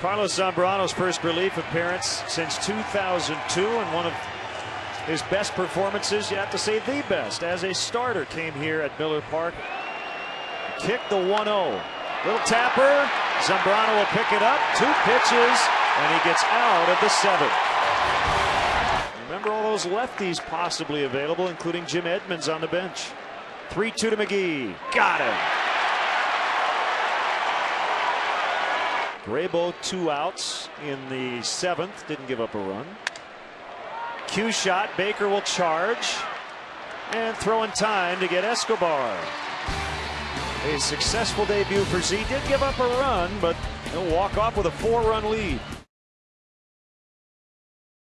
Carlos Zambrano's first relief appearance since 2002 and one of his best performances, you have to say the best, as a starter came here at Miller Park. Kicked the 1-0. Little tapper. Zambrano will pick it up. Two pitches, and he gets out of the seventh. Remember all those lefties possibly available, including Jim Edmonds on the bench. 3-2 to McGehee. Got him. Graybo two outs in the seventh. Didn't give up a run. Cue shot. Baker will charge. And throw in time to get Escobar. A successful debut for Z. Did give up a run, but he'll walk off with a four run lead.